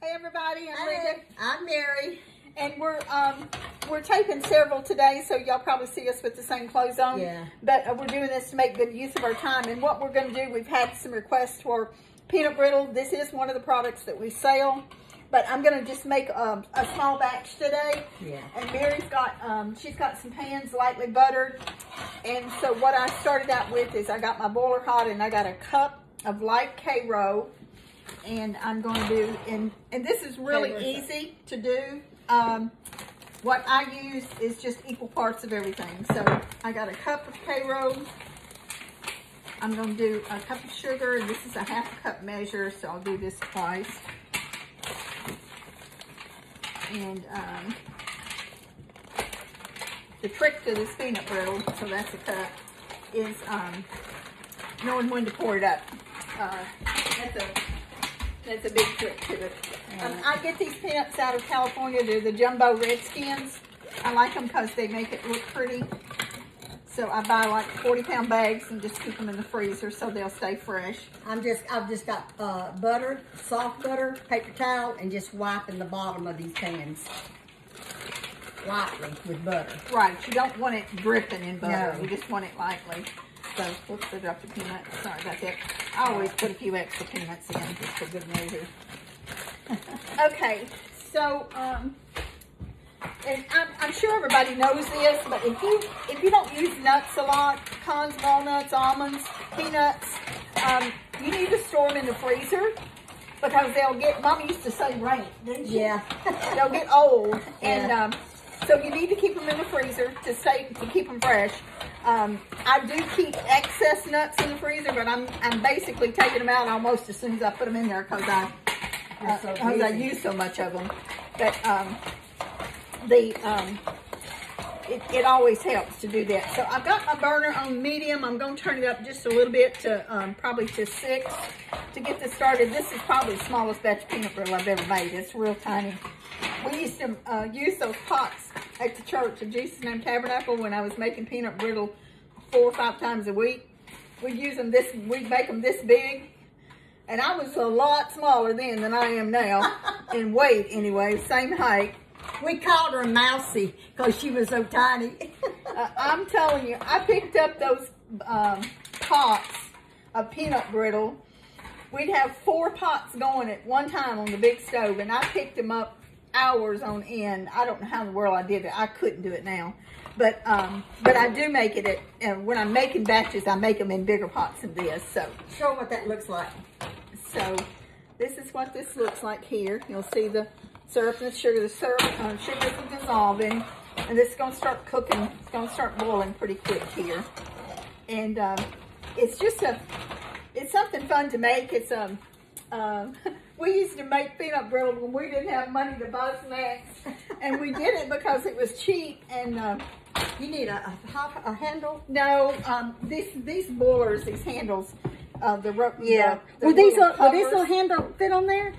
Hey everybody, I'm Hey, Linda, I'm Mary. and we're um we're taping several today, so y'all probably see us with the same clothes on. Yeah. But uh, we're doing this to make good use of our time, and what we're going to do, we've had some requests for peanut brittle. This is one of the products that we sell, but I'm going to just make um, a small batch today. Yeah. And Mary's got um she's got some pans lightly buttered, and so what I started out with is I got my boiler hot, and I got a cup of light Karo and I'm going to do, and, and this is really Okay, where's that? easy to do. Um, what I use is just equal parts of everything. So I got a cup of Karo. I'm going to do a cup of sugar, and this is a half cup measure, so I'll do this twice. And um, the trick to this peanut brittle, so that's a cup, is um, knowing when to pour it up. Uh, that's a that's a big trick to it. Um, I get these peanuts out of California. They're the Jumbo Redskins. I like them because they make it look pretty. So I buy like 40 pound bags and just keep them in the freezer so they'll stay fresh. I'm just, I've just got uh, butter, soft butter, paper towel, and just wiping the bottom of these pans lightly with butter. Right, you don't want it dripping in butter. No. You just want it lightly. So, whoops, I dropped a peanut. Sorry about that. I always put a few extra peanuts in just for good measure. okay, so, um, and I'm, I'm sure everybody knows this, but if you if you don't use nuts a lot, pecans, walnuts, almonds, peanuts, um, you need to store them in the freezer because they'll get. Mom used to say rank, didn't she? Yeah. they'll get old, and um, so you need to keep them in the freezer to stay to keep them fresh. Um, I do keep excess nuts in the freezer, but I'm I'm basically taking them out almost as soon as I put them in there because I uh, so 'cause I use so much of them. But um, the um, it, it always helps to do that. So I've got my burner on medium. I'm going to turn it up just a little bit to um, probably to six to get this started. This is probably the smallest batch of peanut brittle I've ever made. It's real tiny. We used to uh, use those pots at the church of Jesus Name Tabernacle when I was making peanut brittle four or five times a week. We'd use them this, we'd make them this big. And I was a lot smaller then than I am now, in weight anyway, same height. We called her Mousy because she was so tiny. Uh, I'm telling you, I picked up those um, pots of peanut brittle. We'd have four pots going at one time on the big stove, and I picked them up hours on end. I don't know how in the world I did it. I couldn't do it now, but um, but I do make it at uh, when I'm making batches. I make them in bigger pots than this. So Show what that looks like. so this is what this looks like here. You'll see the syrup and the sugar. The syrup, uh, sugar is dissolving, and this is going to start cooking. It's going to start boiling pretty quick here. And um, it's just a, it's something fun to make. It's um, um, we used to make peanut brittle when we didn't have money to buy snacks, and we did it because it was cheap and. Uh, You need a, a, hot- a handle. no, um, these these boilers, these handles, uh, the rope. Yeah. the, the Will these, little little, will these covers. little handle fit on there?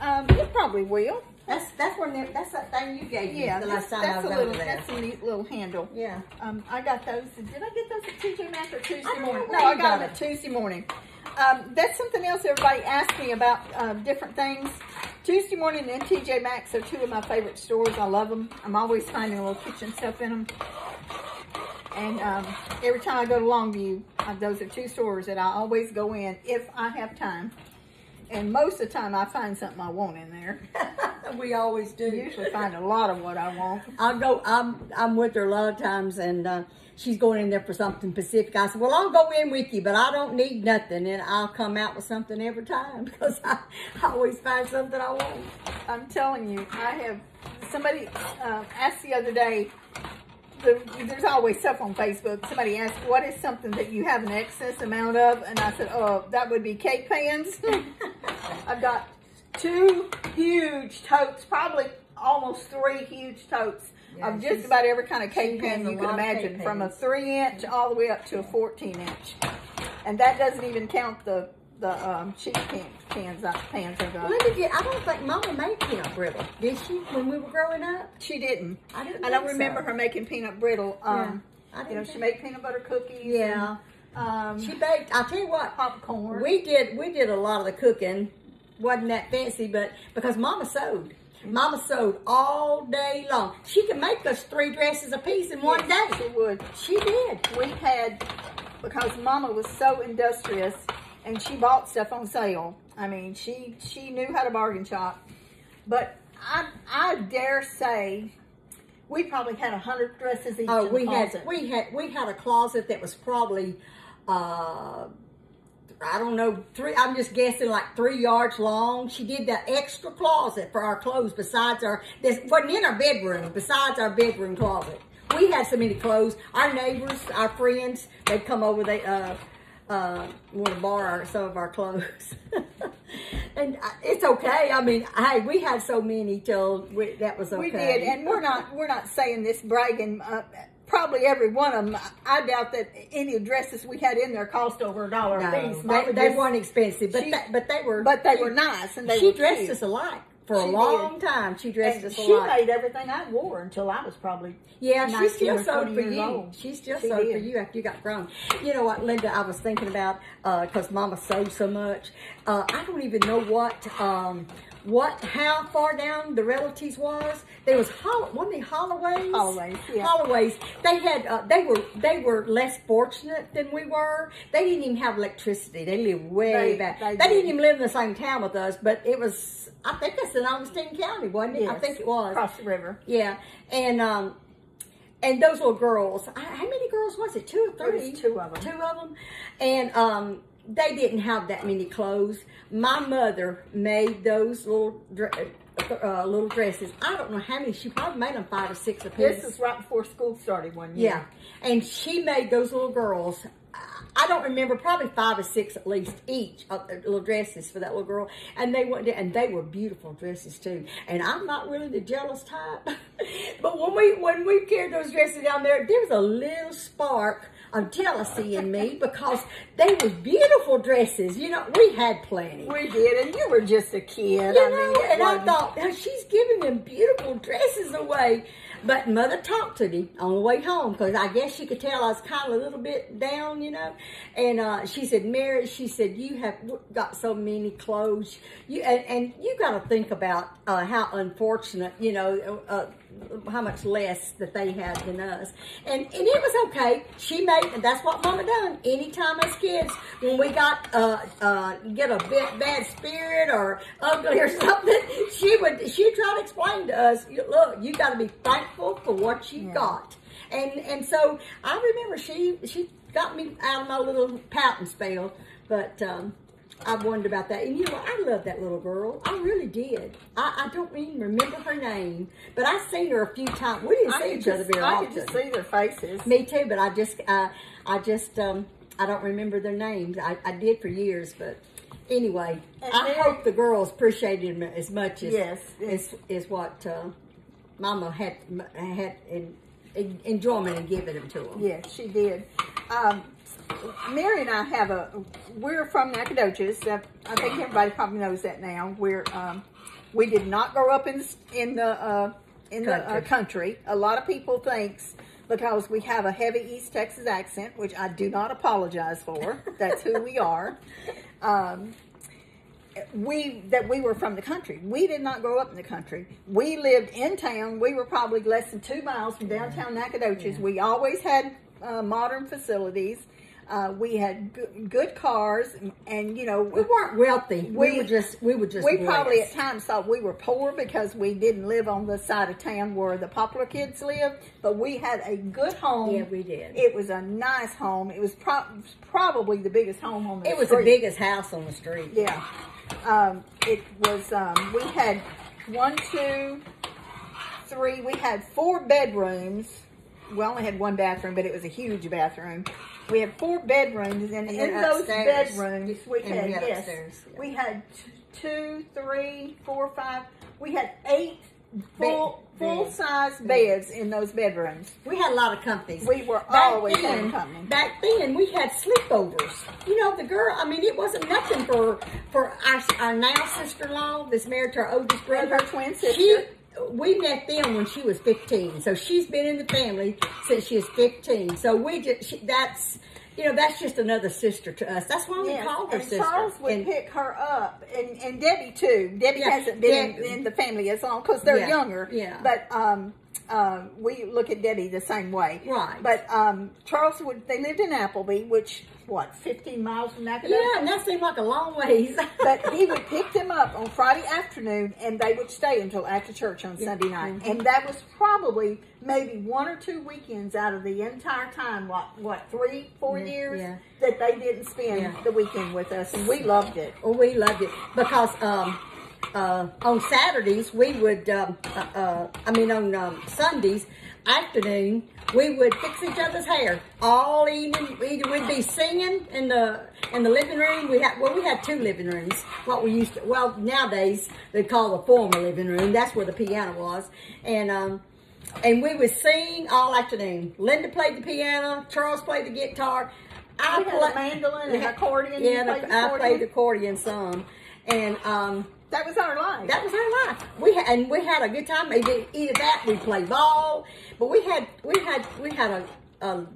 Um, it probably will. That's that's one. of That's that thing you gave me Yeah, the that's, last time that's I a was little, over there. that's a neat little handle. Yeah. Um, I got those. Did I get those at TJ Maxx or Tuesday don't know morning? where No, I got got them at them. Tuesday morning. Um, that's something else everybody asks me about uh, different things. Tuesday morning and TJ Maxx are two of my favorite stores. I love them. I'm always finding a little kitchen stuff in them. And um, every time I go to Longview, uh, those are two stores that I always go in if I have time. And most of the time, I find something I want in there. we always do. Usually find a lot of what I want. I'll go. I'm I'm with her a lot of times, and uh, she's going in there for something specific. I said, "Well, I'll go in with you, but I don't need nothing, and I'll come out with something every time because I, I always find something I want." I'm telling you, I have somebody uh, asked the other day. The, there's always stuff on Facebook. Somebody asked, "What is something that you have an excess amount of?" And I said, "Oh, that would be cake pans." I've got two huge totes, probably almost three huge totes Yeah, of just about every kind of cake pan you can lot of cake imagine, from a three inch all the way up to a 14 inch, and that doesn't even count the the um, cheap pan, pans, pans I got. Linda did. I don't think Mama made peanut brittle, did she? When we were growing up, She didn't. I didn't I don't remember so. her making peanut brittle. Um, Yeah, I you know, she made peanut butter cookies. Yeah. and, um, she baked. I'll tell you what, popcorn. we did. We did a lot of the cooking wasn't that fancy, but because Mama sewed. Mama sewed all day long. She could make us three dresses a piece in one day. She would. She did. We had, because Mama was so industrious and she bought stuff on sale. I mean, she, she knew how to bargain shop. But I, I dare say we probably had a hundred dresses each Oh, we had we had we had a closet that was probably uh I don't know, three I'm just guessing like three yards long. She did the extra closet for our clothes besides our this wasn't in our bedroom, besides our bedroom closet. We had so many clothes. Our neighbors, our friends, they'd come over, they uh uh want to borrow some of our clothes. and uh, it's okay. I mean, hey, we had so many till we, that was okay. We did, and we're not we're not saying this bragging. Uh, probably every one of them. I doubt that any dresses we had in there cost over a dollar a piece. they, they just- weren't expensive, but she- they, but they were. but they were nice, and they she dressed cute. us alike for a long did. time. She dressed And us she alike. made everything I wore until I was probably yeah, she still sewed for you. old. She still She sewed for you after you got grown. You know what, Linda? I was thinking about because Mama sewed so much. Uh, I don't even know what. Um, what, how far down the relatives was? There was Holl- wasn't they Holloways? Holloways, yeah. Holloways. They had, uh, they were, they were less fortunate than we were. They didn't even have electricity. They lived way They- back. they They, did. didn't even live in the same town with us, but it was, I think it's in Augustine County, wasn't it? I think it was. across the river. Yeah, and um, and those little girls. How many girls was it? Two or three? two of 'em. Two of them, and um, they didn't have that many clothes. My mother made those little dre- uh, little dresses. I don't know how many. She probably made them five or six a piece. This is right before school started one year. Yeah, and she made those little girls. I don't remember, probably five or six at least each of the little dresses for that little girl. And they went and they were beautiful dresses too. And I'm not really the jealous type, but when we when we carried those dresses down there, there was a little spark of jealousy in me because they were beautiful dresses. You know, we had plenty. We did, and you were just a kid. You I know, mean, and I wasn't- thought, now she's giving them beautiful dresses away. But mother talked to me on the way home because I guess she could tell I was kind of a little bit down, you know. And uh, she said, Mary, she said, you have got so many clothes. You And, and you got to think about uh, how unfortunate, you know, uh, how much less that they had than us. And, and it was okay. She made, and that's what mama done. Anytime as kids, when we got, uh, uh, get a bit bad spirit or ugly or something, she would, she'd try to explain to us, look, you got to be thankful for what you Yeah. got. And, and so I remember she, she got me out of my little pouting spell, but, um, I wondered about that. And you know, I love that little girl. I really did. I, I don't even remember her name, but I've seen her a few times. We didn't I see each other just, very I often. could just see their faces. Me too, but I just, uh, I just, um, I don't remember their names. I, I did for years, but anyway, And I hope the girls appreciated them as much as Yes, as, as what uh, Mama had had in, in enjoyment in giving them to them. Yes, she did. Um, Mary and I have a, we're from Nacogdoches. I think everybody probably knows that now. We're, um, we did not grow up in, the- in the, uh, in the uh, Country. country. A lot of people thinks because we have a heavy East Texas accent, which I do not apologize for. That's who we are. Um, we that we were from the country. We did not grow up in the country. We lived in town. We were probably less than two miles from downtown Nacogdoches. We always had uh, modern facilities. Uh, we had good, good cars, and, and, you know, We weren't wealthy. We, We- were just we were just we probably at times thought we were poor because we didn't live on the side of town where the popular kids live, but we had a good home. Yeah, we did. It was a nice home. It was pro- probably the biggest home on the It was street. the biggest house on the street. Yeah. Um, it was, um, we had one, two, three, we had four bedrooms. We only had one bathroom, but it was a huge bathroom. We had four bedrooms, and, And in those upstairs. bedrooms, we And had, we had yes, upstairs, yeah. we had two, three, four, five, we had eight full, full beds. size beds in those bedrooms. We had a lot of companies. We were Back always then, company. Back then, we had sleepovers. You know, the girl. I mean, it wasn't nothing for for our, our now sister-in-law, that's married to our oldest brother. her twin sister. She, we met them when she was fifteen, so she's been in the family since she was fifteen. So we just she, that's you know, that's just another sister to us. That's why we Yes, call her and sister. Charles would And- pick her up, and, and Debbie too. Debbie Yeah, hasn't been in, in the family as long because they're Yeah, younger. yeah. But um, uh, we look at Debbie the same way. Right. But um, Charles would. They lived in Appleby, which what, fifteen miles from Nacogdoches. yeah, and that seemed like a long ways. But he would pick them up on Friday afternoon, and they would stay until after church on Sunday night. Mm-hmm. And that was probably maybe one or two weekends out of the entire time. What, what, three, four Yeah, years yeah. that they didn't spend Yeah. the weekend with us, and we loved it. Oh, we loved it because um, uh, on Saturdays we would, um, uh, uh, I mean on um, Sundays afternoon we would fix each other's hair all evening. We'd, we'd be singing in the in the living room. We had well we had two living rooms. What we used to well nowadays they call the former living room. That's where the piano was, and um, and we would sing all afternoon. Linda played the piano. Charles played the guitar. I We a mandolin and accordion. Yeah, played I played the accordion some, and um, That was our life. that was our life. We had, and we had a good time. Maybe either that, we played ball, but we had we had we had a, a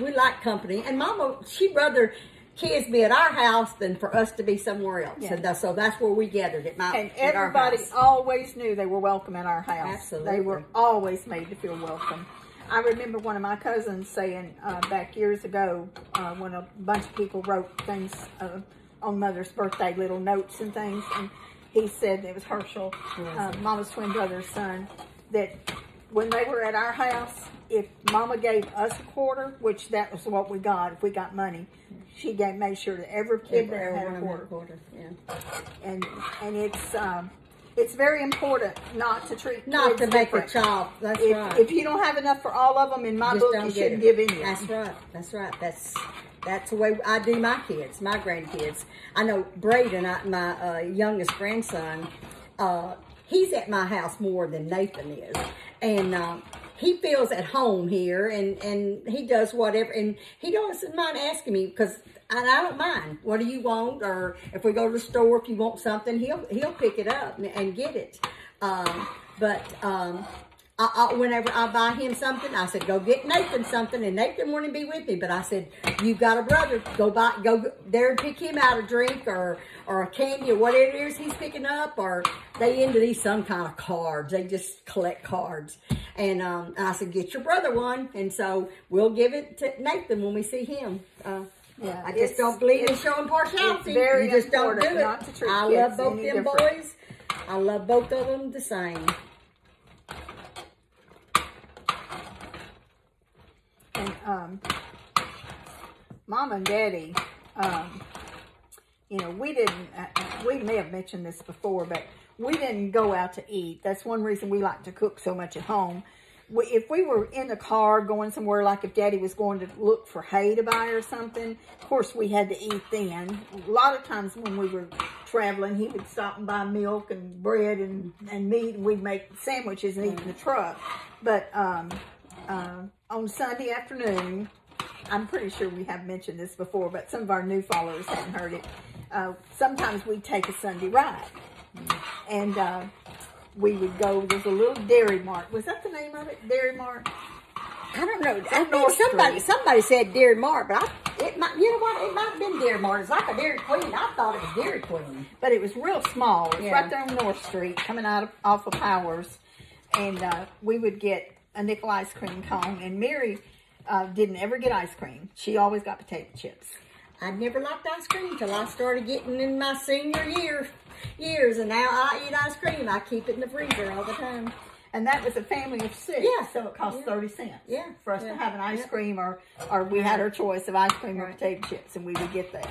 we liked company. And Mama, she'd rather kids be at our house than for us to be somewhere else. Yeah. And that, so that's where we gathered at my and everybody always knew they were welcome at our house. Absolutely. They were always made to feel welcome. I remember one of my cousins saying uh, back years ago uh, when a bunch of people wrote things uh, on Mother's birthday, little notes and things, and he said it was Herschel, uh, Mama's twin brother's son, that when they were at our house, if Mama gave us a quarter, which that was what we got, if we got money, she gave made sure that every kid there had a quarter quarter. Yeah. and and it's um, it's very important not to treat Not kids to make different. a child. That's If, right. if you don't have enough for all of them, in my Just book, you shouldn't it. give any. That's right. That's right. That's that's the way I do my kids, my grandkids. I know Braden, I, my uh, youngest grandson. Uh, he's at my house more than Nathan is, and uh, he feels at home here, and and he does whatever, and he doesn't mind asking me because. I don't mind. What do you want? Or if we go to the store, if you want something, he'll he'll pick it up and, and get it. Um, but um, I, I, whenever I buy him something, I said, go get Nathan something. And Nathan wanted to be with me, but I said, you've got a brother. Go buy, go there and pick him out a drink or, or a candy or whatever it is he's picking up. Or they into these some kind of cards. They just collect cards. And, um, I said, get your brother one. And so we'll give it to Nathan when we see him. Uh, Yeah, I just don't believe in showing partiality. very you just don't do it. not to treat I love both them different. boys. I love both of them the same. And um, mom and daddy, um, you know, we didn't. Uh, we may have mentioned this before, but we didn't go out to eat. That's one reason we like to cook so much at home. We, if we were in the car going somewhere, like if Daddy was going to look for hay to buy or something, of course we had to eat then. A lot of times when we were traveling, he would stop and buy milk and bread and, and meat, and we'd make sandwiches and eat in the truck. But um, uh, on Sunday afternoon, I'm pretty sure we have mentioned this before, but some of our new followers haven't heard it. Uh, sometimes we take a Sunday ride, and uh, we would go. There's a little Dairy Mart. Was that the name of it? Dairy Mart. I don't know. I think somebody Street. somebody said Dairy Mart, but I, it might. You know what? It might have been Dairy Mart. It's like a Dairy Queen. I thought it was Dairy Queen. but it was real small. It's Yeah. right there on North Street, coming out of off of Powers, and uh, we would get a nickel ice cream cone. And Mary uh, didn't ever get ice cream; she always got potato chips. I'd never liked ice cream until I started getting in my senior year years, and now I eat ice cream. I keep it in the freezer all the time. And that was a family of six, Yeah. so it cost Yeah. thirty cents. Yeah. for us Yeah. to have an ice Yeah. cream, or or we had our choice of ice cream or potato chips, and we would get that.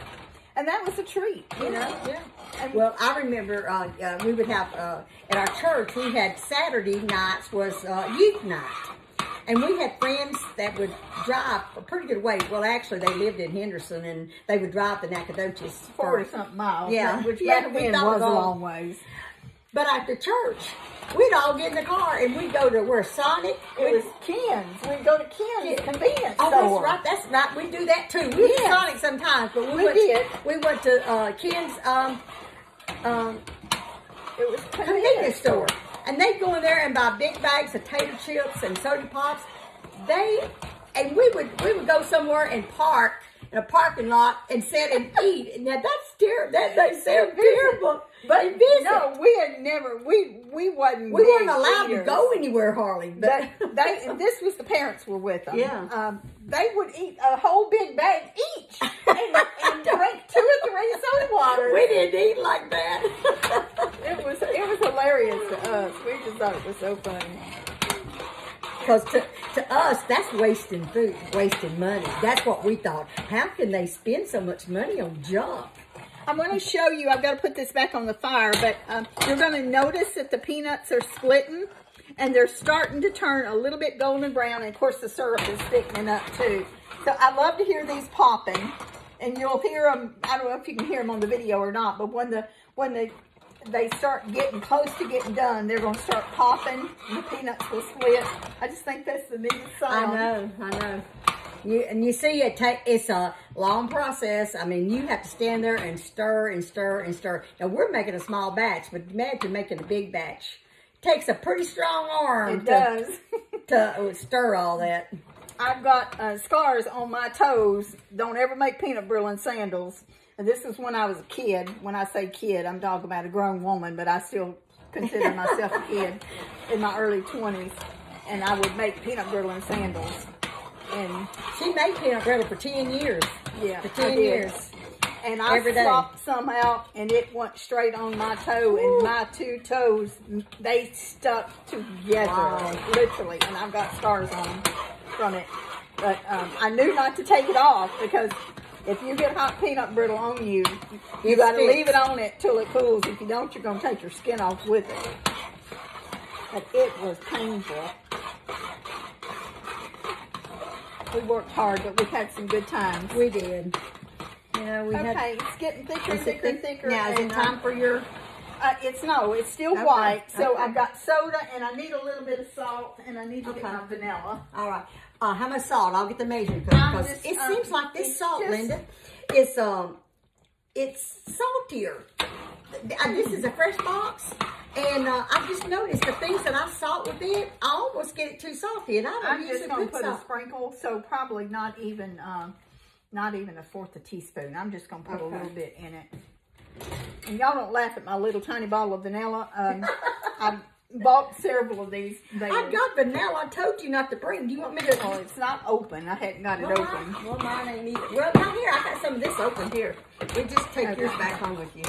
And that was a treat, you know. Yeah. And- Well, I remember uh, uh, we would have uh, at our church. We had Saturday nights was uh, youth night, and we had friends that would drive a pretty good way. Well, actually, they lived in Henderson, and they would drive to Nacogdoches. for- Forty something miles, Yeah. which Yeah, we thought was a long. long ways. But after church, we'd all get in the car and we'd go to where Sonic. It was Ken's. We'd go to Ken's convenience Oh, store. that's right. That's right. We do that too. We Sonic sometimes, but we, We went. did. We went to uh, Ken's um, um, It was convenience store, and they'd go in there and buy big bags of tater chips and soda pops. They and we would we would go somewhere and park in a parking lot and sit and eat. Now that's terrible. That they sound terrible. But And visit. no, we had never. We we wasn't. we weren't allowed to go anywhere Harley. But But they, and this was the parents were with them. Yeah. Um, they would eat a whole big bag each and, and drink two or three soda waters. we didn't eat like that. It was it was hilarious to us. We just thought it was so funny. Because to, us, that's wasting food, wasting money. That's what we thought. How can they spend so much money on junk? I'm going to show you. I've got to put this back on the fire, but um, you're going to notice that the peanuts are splitting and they're starting to turn a little bit golden brown. And of course, the syrup is thickening up too. So I love to hear these popping, and you'll hear them. I don't know if you can hear them on the video or not, but when the when the they start getting close to getting done, they're going to start popping. And the peanuts will split. I just think that's the neatest I know, I know. You, and you see, it take it's a long process. I mean, you have to stand there and stir and stir and stir. Now we're making a small batch, but imagine making a big batch. takes a pretty strong arm It does. to uh, stir all that. I've got uh, scars on my toes. Don't ever make peanut brittle in sandals. And this is when I was a kid. When I say kid, I'm talking about a grown woman, but I still consider myself a kid in my early 20s. And I would make peanut brittle and sandals. And She made peanut brittle for ten years. yeah, for I ten did. years. And I Every day. flopped some out and it went straight on my toe and my two toes, they stuck together, Wow. literally. And I've got scars on them from it. But um, I knew not to take it off because if you get hot peanut brittle on you, you got to leave it on it till it cools. If you don't, you're going to take your skin off with it. But it was painful. We worked hard, but we had some good times. We did. You know, we had. Okay, it's getting thicker and thicker and thick- thicker. Now, is it uh, time for your? Uh, it's no, it's still Okay, white. So okay. I've got soda and I need a little bit of salt and I need to get Okay. my vanilla. All right. Uh, how much salt? I'll get the measuring cup because just, it um, seems like this salt, just- Linda, is um, it's saltier. Uh, This is a fresh box, and uh, I just noticed the things that I salt with it, I almost get it too salty, and I don't I'm usually just gonna put put a salt. sprinkle, so probably not even um, not even a fourth a teaspoon. I'm just gonna put a little bit in it. And y'all don't laugh at my little tiny bottle of vanilla. Um, I bought several of these. I've were- got vanilla. I told you not to bring. Do you want me to? Oh, it's not open. I hadn't got it open. well, mine ain't either. Well, not here. I got some of this open here. We just take yours back home with you.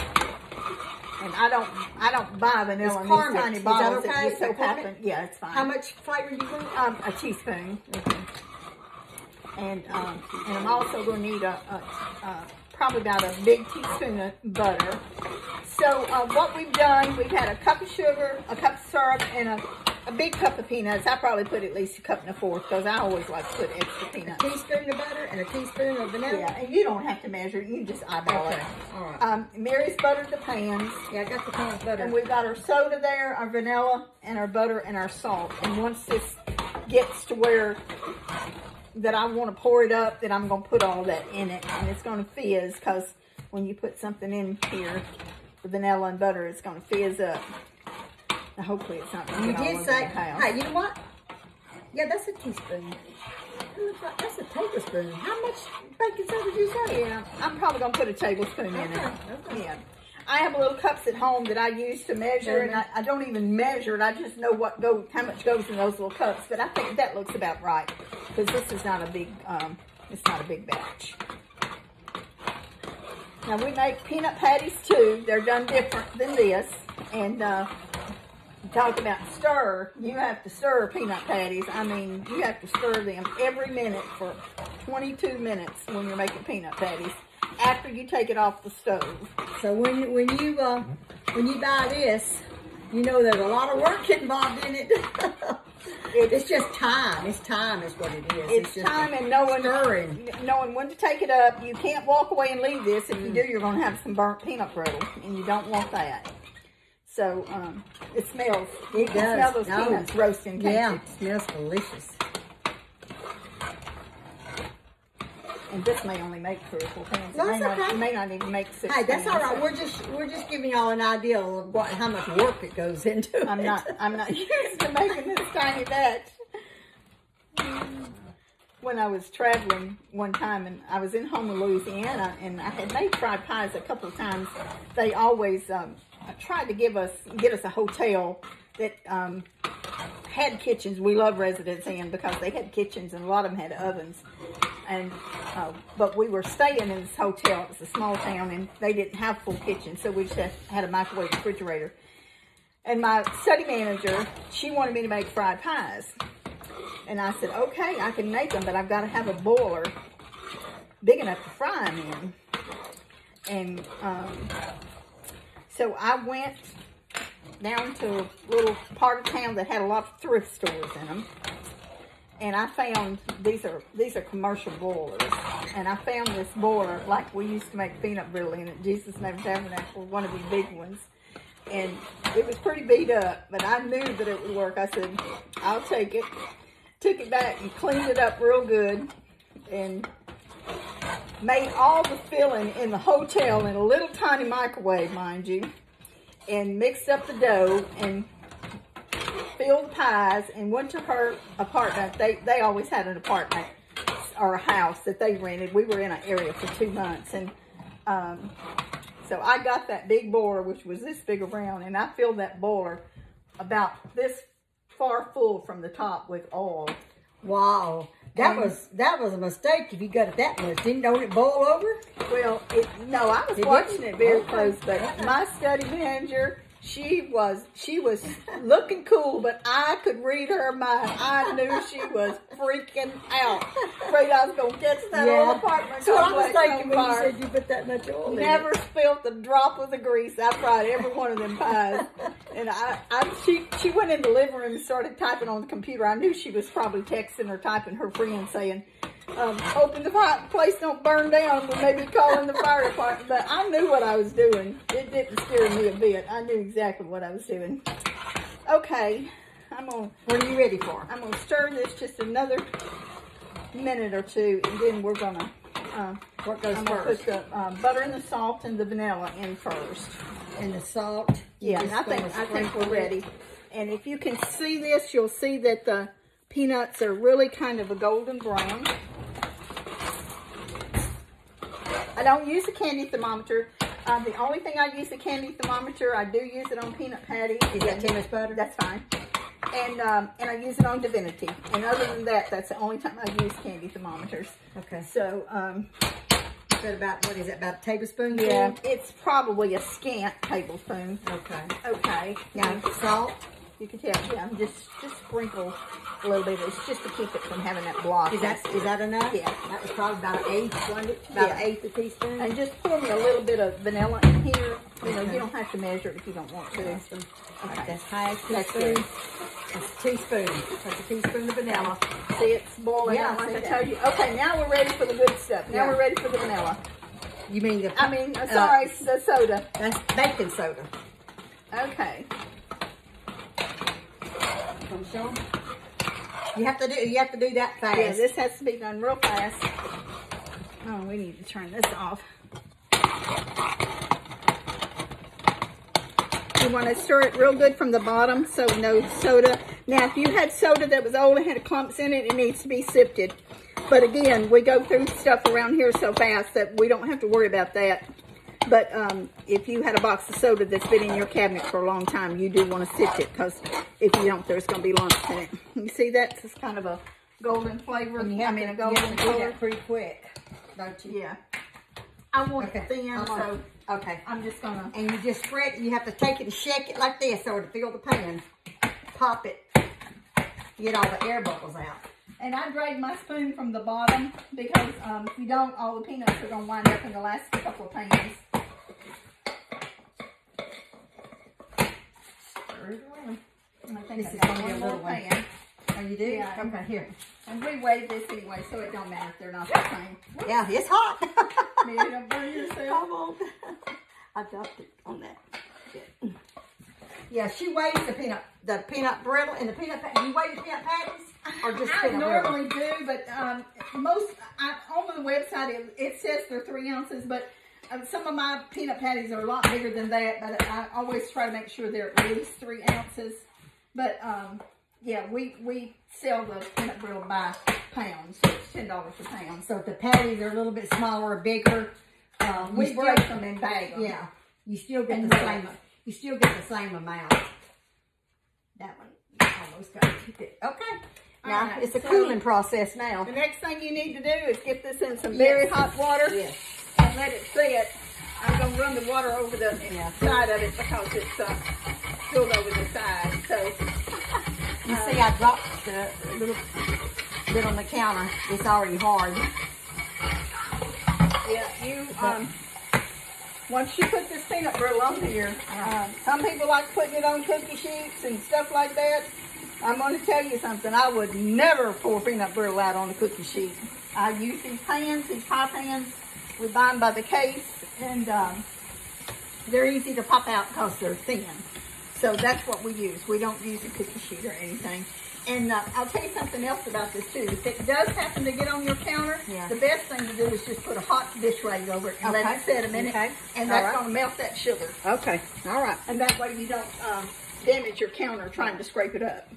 And I don't, I don't buy vanilla in It's these Carmex. tiny Is that bottles. okay? It so happen. Yeah, it's fine. How much flavor do you want? Um, a teaspoon. And um, and I'm also going to need a, a, a probably about a big teaspoon of butter. So uh, what we've done, we've had a cup of sugar, a cup of syrup, and a, a big cup of peanuts. I probably put at least a cup and a fourth because I always like to put extra peanuts. A teaspoon of butter and a teaspoon of vanilla. Yeah, and you don't have to measure it. You just eyeball Okay. it. All right. Um, Mary's buttered the pans. Yeah, I got the pans buttered. And we've got our soda there, our vanilla, and our butter and our salt. And once this gets to where that I want to pour it up, then I'm going to put all that in it. And it's going to fizz because when you put something in here, the vanilla and butter, it's going to fizz up. Now, hopefully it's not going to you did say, hey, you know what? Yeah, that's a teaspoon. Like that's a tablespoon. How much baking soda did you say? Yeah, I'm probably going to put a tablespoon in Okay, it. okay. Yeah. I have little cups at home that I use to measure, and I, I don't even measure it. I just know what go how much goes in those little cups. But I think that looks about right because this is not a big um, it's not a big batch. Now we make peanut patties too. They're done different than this, and uh, talk about stir. You have to stir peanut patties. I mean, you have to stir them every minute for 22 minutes when you're making peanut patties. After you take it off the stove. So when when you uh, when you buy this, you know there's a lot of work involved in it. it's just time. It's time is what it is. It's just time and knowing stirring. knowing when to take it up. You can't walk away and leave this. If you do, you're going to have some burnt peanut brittle, and you don't want that. So um, it smells. You It can does. smell those No. peanuts roasting. Yeah, it smells delicious. And this may only make three or four pounds. It That's may, not, okay. it may not even make six. Hey, that's all right. We're just we're just giving y'all an idea of what how much work it goes into. I'm it. not. I'm not used to making this tiny batch. when I was traveling one time and I was in Houma, Louisiana, and I had made fried pies a couple of times. They always um, tried to give us get us a hotel that um, had kitchens. We love Residence Inn because they had kitchens and a lot of them had ovens. And uh, but we were staying in this hotel. It was a small town, and they didn't have full kitchen, so we just had, a microwave refrigerator. And my study manager, she wanted me to make fried pies. And I said, okay, I can make them, but I've got to have a boiler big enough to fry them in. And um, so I went down to a little part of town that had a lot of thrift stores in them. And I found, these are these are commercial boilers. And I found this boiler like we used to make peanut brittle in it. Jesus Name Tabernacle, one of these big ones. And it was pretty beat up, but I knew that it would work. I said, I'll take it. Took it back and cleaned it up real good. And made all the filling in the hotel in a little tiny microwave, mind you, and mixed up the dough and filled the pies and went to her apartment. They, they always had an apartment or a house that they rented. We were in an area for two months. And um, so I got that big boiler, which was this big around, and I filled that boiler about this far full from the top with oil. Wow. That mm-hmm. was that was a mistake if you got it that much. Didn't don't it boil over? Well, it, no, I was It watching it very close, but my study manager, she was she was looking cool, but I could read her mind. I knew she was freaking out. Afraid I was gonna catch that old apartment So I was thinking when you said you put that much oil in it. Never spilt a drop of the grease. I fried every one of them pies. And I, I she she went in the living room and started typing on the computer. I knew she was probably texting or typing her friend saying, um, hoping the place don't burn down, but maybe calling the fire department. But I knew what I was doing. It didn't scare me a bit. I knew exactly what I was doing. Okay, I'm gonna What are you ready for? I'm gonna stir this just another minute or two, and then we're gonna. Uh, What goes I'm gonna first? put the um, butter and the salt and the vanilla in first. And the salt. Yeah, I think I think we're it. ready. And if you can see this, you'll see that the peanuts are really kind of a golden brown. I don't use a candy thermometer. Uh, the only thing I use a candy thermometer, I do use it on peanut patty. Is that too much butter? That's fine. And um, and I use it on Divinity. And other than that, that's the only time I use candy thermometers. Okay. So um, that about what is it? About a tablespoon? yeah, it's probably a scant tablespoon. Okay. Okay. Now salt. You can tell, yeah, I'm just just sprinkle a little bit. It's just to keep it from having that block. Is that is that enough? Yeah. That was probably about an eighth, wasn't it? About Yeah. an eighth a teaspoon. And just pour me a little bit of vanilla in here. You know, you don't have to measure it if you don't want to. Okay. That's half That's teaspoon. That's a teaspoon. That's a teaspoon of vanilla. See, it's boiling Yeah, I like I told you. Okay, now we're ready for the good stuff. Now Yeah. we're ready for the vanilla. You mean the? I mean, uh, sorry, the soda. That's baking soda. Okay. Come show 'em. You have to do. You have to do that fast. Yeah, this has to be done real fast. Oh, we need to turn this off. You want to stir it real good from the bottom so no soda. Now, if you had soda that was old and had clumps in it, it needs to be sifted. But again, we go through stuff around here so fast that we don't have to worry about that. But um, if you had a box of soda that's been in your cabinet for a long time, you do want to sift it because if you don't, there's going to be lumps in it. You see, that's just kind of a golden flavor. I have mean, to, a you have golden to do color. pretty quick, don't you? Yeah. I want Okay. it thin, I'm so okay. I'm just going to... And you just spread. You have to take it and shake it like this, so to fill the pan. Pop it. Get all the air bubbles out. And I dragged my spoon from the bottom because um, if you don't, all the peanuts are going to wind up in the last couple of pans. Around. I think This I got gonna be one a more little one. pan. Oh, you do? Yeah. Okay, here. And we weighed this anyway, so it don't matter if they're not the same. Yeah, it's hot. Maybe don't burn yourself. I dropped it on that. Yeah, she weighs the peanut, the peanut brittle and the peanut. You weigh the peanut patties or just I peanut brittle? normally do, but um, most I, on the website it, it says they're three ounces, but some of my peanut patties are a lot bigger than that. But I always try to make sure they're at least three ounces. But um, yeah, we, we sell the peanut brittle by pounds, so it's ten dollars a pound. So if the patties are a little bit smaller or bigger, um, We still- break them and bag them. Yeah, you still get And the same. You still get the same amount. That one you almost got it. Okay. Now right, it's a so- cooling process now. The next thing you need to do is get this in some very Yes. hot water Yes. And let it sit. I'm gonna run the water over the Yeah. side of it because it's uh, spilled over the side. So You see, I dropped the little bit on the counter. It's already hard. yeah, you um, once you put this peanut brittle on here, um, some people like putting it on cookie sheets and stuff like that. I'm going to tell you something. I would never pour peanut brittle out on a cookie sheet. I use these pans, these pie pans. We buy them by the case, and um, they're easy to pop out because they're thin. So that's what we use. We don't use a cookie sheet or anything. And uh, I'll tell you something else about this too. If it does happen to get on your counter, Yeah. the best thing to do is just put a hot dish rag over it and let Okay. it sit a minute. Okay. And that's right. going to melt that sugar. Okay. All right. And that way you don't um, damage your counter trying to scrape it up.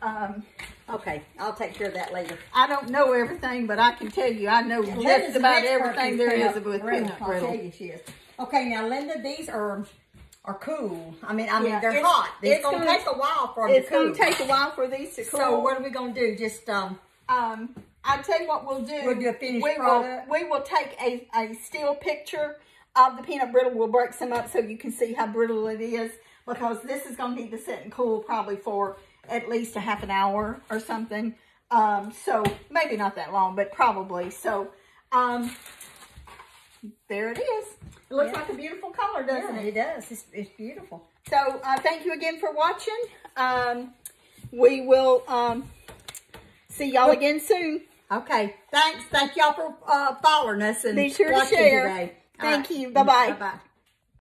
Um, Okay. I'll take care of that later. I don't know everything, but I can tell you I know Linda's just about everything in there is with brittle. peanut I'll brittle. tell you she is. Okay, now Linda, these herbs are cool. I mean, I mean Yeah, they're it's- hot. It's, it's gonna, gonna- take a while for them It's to cool. going to take a while for these to cool. So what are we gonna do? Just um. Um, I'll tell you what we'll do. We'll do a finished we product. Will, we will take a, a still picture of the peanut brittle. We'll break some up so you can see how brittle it is because this is going to need to sit and cool probably for at least a half an hour or something. Um, so maybe not that long, but probably. So, um, there it is. It looks Yeah. like a beautiful color, doesn't Yeah, it? it does. It's, it's beautiful. So uh, thank you again for watching. Um, we will um, see y'all again soon. Okay. Thanks. Thank y'all for uh, following us and Be sure to watching share. today. Thank All you. Bye-bye. Bye bye.